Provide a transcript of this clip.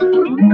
Guacamole.